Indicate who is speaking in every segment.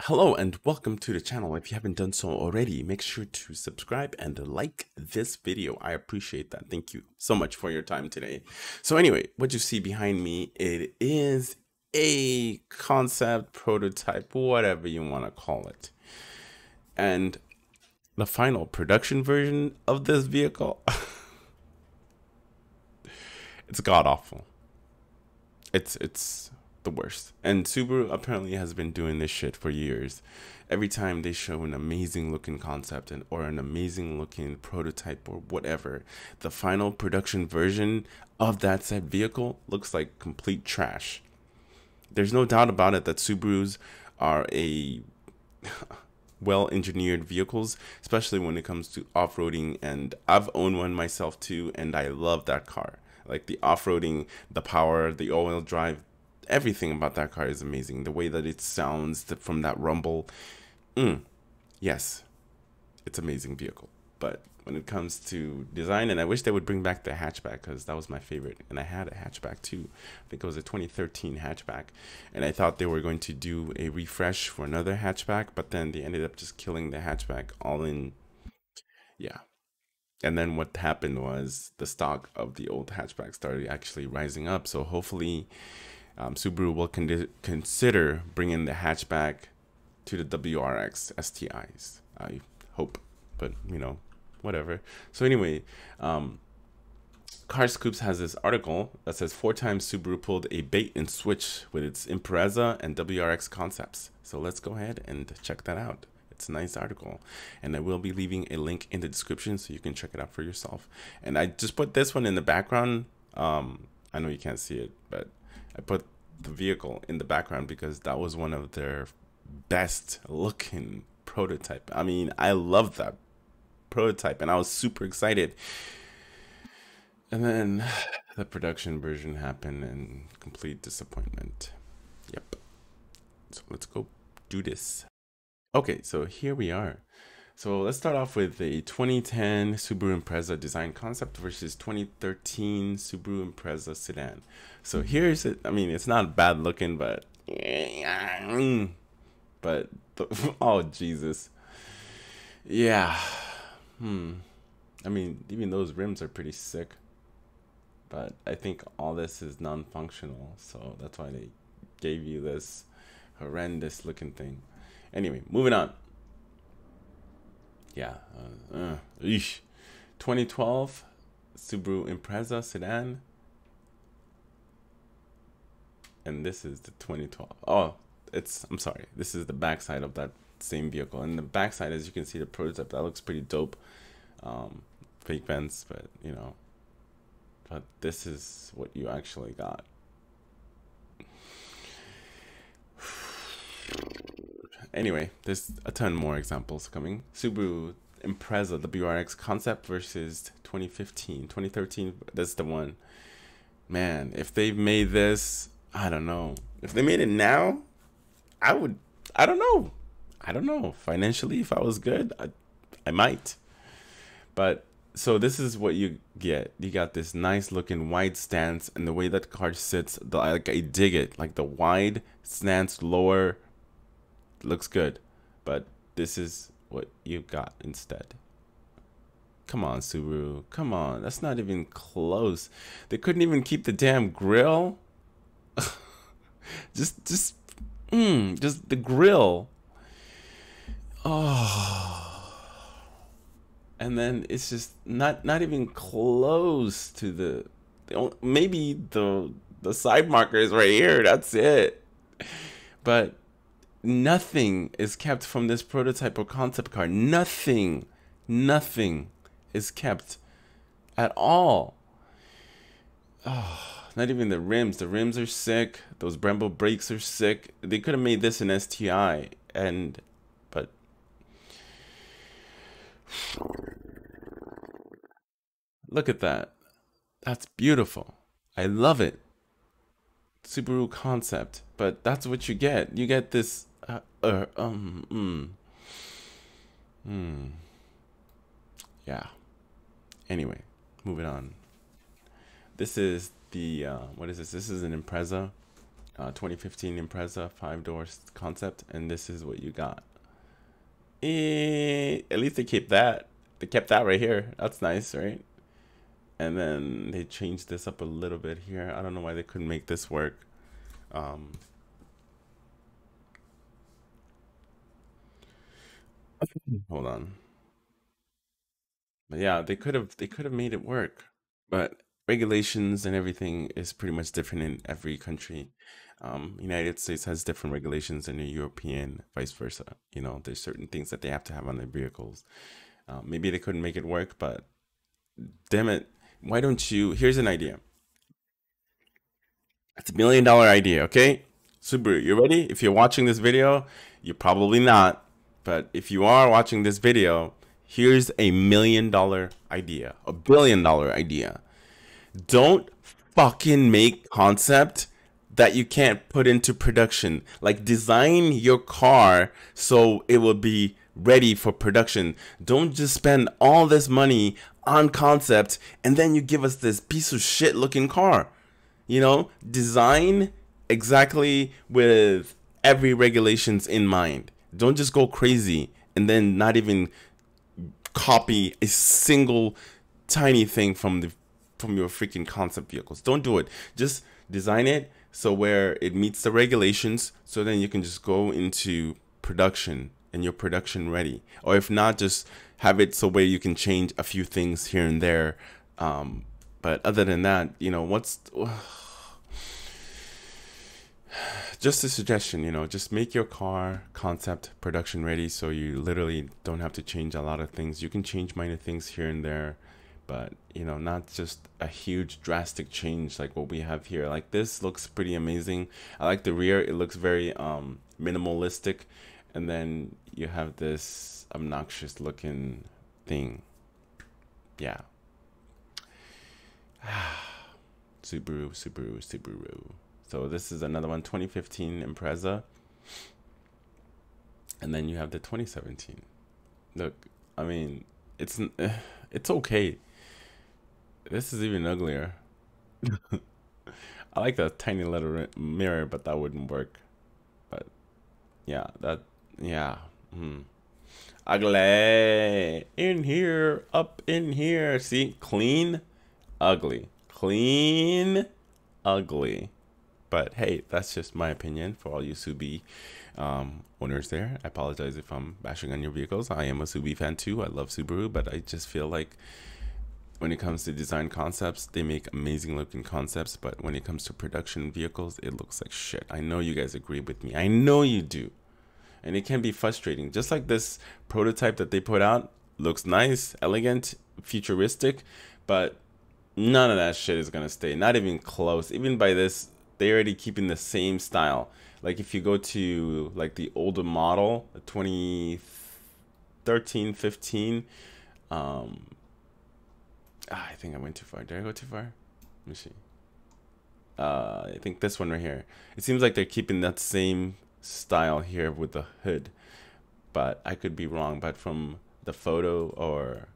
Speaker 1: Hello and welcome to the channel. If you haven't done so already, make sure to subscribe and like this video. I appreciate that. Thank you so much for your time today. So anyway, what you see behind me, it is a concept, prototype, whatever you want to call it. And the final production version of this vehicle, it's god awful. It's, it's, the worst. And Subaru apparently has been doing this shit for years. Every time they show an amazing looking concept and or an amazing looking prototype or whatever, the final production version of that said vehicle looks like complete trash. There's no doubt about it that Subarus are a well engineered vehicles, especially when it comes to off roading. And I've owned one myself too, and I love that car. Like the off roading, the power, the all wheel drive, everything about that car is amazing. The way that it sounds from that rumble, mm, yes, it's amazing vehicle. But when it comes to design, and I wish they would bring back the hatchback because that was my favorite, and I had a hatchback too. I think it was a 2013 hatchback, and I thought they were going to do a refresh for another hatchback, but then they ended up just killing the hatchback all in. Yeah, and then what happened was the stock of the old hatchback started actually rising up. So hopefully um, Subaru will con consider bringing the hatchback to the WRX STIs. I hope, but you know, whatever. So anyway, um, Carscoops has this article that says four times Subaru pulled a bait and switch with its Impreza and WRX concepts. So let's go ahead and check that out. It's a nice article, and I will be leaving a link in the description so you can check it out for yourself. And I just put this one in the background. Um, I know you can't see it, but I put the vehicle in the background because that was one of their best looking prototype. I mean, I love that prototype and I was super excited. And then the production version happened and complete disappointment. Yep. So let's go do this. Okay, so here we are. So let's start off with the 2010 Subaru Impreza design concept versus 2013 Subaru Impreza sedan. So here's it. I mean, it's not bad looking, but but the, oh Jesus, yeah. Hmm. I mean, even those rims are pretty sick. But I think all this is non-functional, so that's why they gave you this horrendous looking thing. Anyway, moving on yeah. Uh, uh, 2012 Subaru Impreza sedan. And this is the 2012. Oh, it's, I'm sorry. This is the backside of that same vehicle. And the backside, as you can see, the prototype, that looks pretty dope. Um, fake vents, but you know. But this is what you actually got. Anyway, there's a ton more examples coming. Subaru Impreza, the WRX concept versus 2015. 2013, that's the one. Man, if they made this, I don't know. If they made it now, I would, I don't know. I don't know. Financially, if I was good, I, I might. But so this is what you get. You got this nice looking wide stance and the way that car sits, the, like I dig it. Like the wide stance, lower looks good, but this is what you got instead. Come on, Subaru. Come on. That's not even close. They couldn't even keep the damn grill. just, just, mm, just the grill. Oh. And then it's just not, not even close to the, the maybe the, the side marker is right here. That's it. But nothing is kept from this prototype or concept car. Nothing, nothing is kept at all. Oh, not even the rims. The rims are sick. Those Brembo brakes are sick. They could have made this an STI, and but look at that. That's beautiful. I love it. Subaru concept, but that's what you get. You get this um, mm. Hmm. Yeah. Anyway, moving on. This is the, uh, what is this? This is an Impreza. uh, 2015 Impreza five doors concept, and this is what you got. Eh, at least they kept that. They kept that right here. That's nice, right? And then they changed this up a little bit here. I don't know why they couldn't make this work. Um, hold on. But yeah, they could have they could have made it work, but regulations and everything is pretty much different in every country. Um, United States has different regulations than the European, vice versa. You know, there's certain things that they have to have on their vehicles. Uh, maybe they couldn't make it work, but damn it, why don't you? Here's an idea. It's a million dollar idea, okay? Subaru, you ready? If you're watching this video, you're probably not, but if you are watching this video, here's a million dollar idea, a billion dollar idea. Don't fucking make concept that you can't put into production. Like design your car so it will be ready for production. Don't just spend all this money on concept and then you give us this piece of shit looking car. You know, design exactly with every regulations in mind. Don't just go crazy and then not even copy a single tiny thing from the from your freaking concept vehicles. Don't do it. Just design it so where it meets the regulations so then you can just go into production and you're production ready or if not just have it so where you can change a few things here and there um, but other than that you know what's just a suggestion you know just make your car concept production ready so you literally don't have to change a lot of things. You can change minor things here and there but you know not just a huge drastic change like what we have here. Like this looks pretty amazing. I like the rear. It looks very um minimalistic. And then you have this obnoxious looking thing. Yeah. Subaru subaru subaru so this is another one 2015 impreza and then you have the 2017 look i mean it's it's okay this is even uglier. I like the tiny little mirror, but that wouldn't work. But yeah, that yeah. Hmm. Ugly in here, up in here. See, clean, ugly, clean, ugly. But hey, that's just my opinion for all you Subi um, owners there. I apologize if I'm bashing on your vehicles. I am a Subi fan too. I love Subaru, but I just feel like when it comes to design concepts, they make amazing looking concepts, but when it comes to production vehicles, it looks like shit. I know you guys agree with me. I know you do. And it can be frustrating. Just like this prototype that they put out looks nice, elegant, futuristic, but none of that shit is going to stay. Not even close. Even by this, they already keeping the same style. Like if you go to like the older model, 2013, 15, um, Ah, I think I went too far. Did I go too far? Let me see. Uh, I think this one right here. It seems like they're keeping that same style here with the hood, but I could be wrong. But from the photo or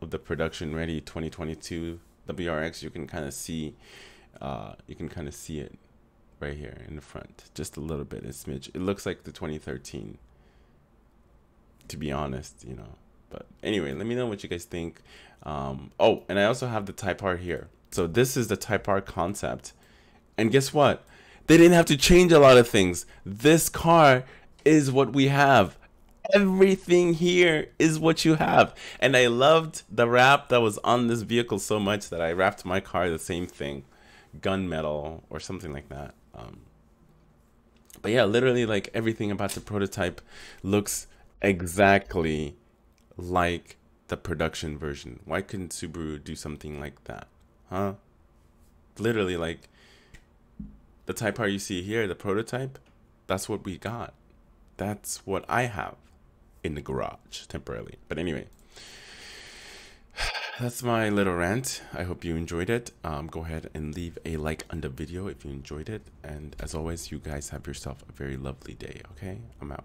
Speaker 1: of the production ready 2022 WRX, you can kind of see, uh, you can kind of see it right here in the front, just a little bit, a smidge. It looks like the 2013. To be honest, you know. But anyway, let me know what you guys think. Um, oh, and I also have the Type R here. So this is the Type R concept. And guess what? They didn't have to change a lot of things. This car is what we have. Everything here is what you have. And I loved the wrap that was on this vehicle so much that I wrapped my car the same thing. Gunmetal or something like that. Um, but yeah, literally like everything about the prototype looks exactly like the production version? Why couldn't Subaru do something like that? Huh? Literally, like the Type R you see here, the prototype, that's what we got. That's what I have in the garage temporarily. But anyway, that's my little rant. I hope you enjoyed it. Um, go ahead and leave a like on the video if you enjoyed it. And as always, you guys have yourself a very lovely day, okay? I'm out.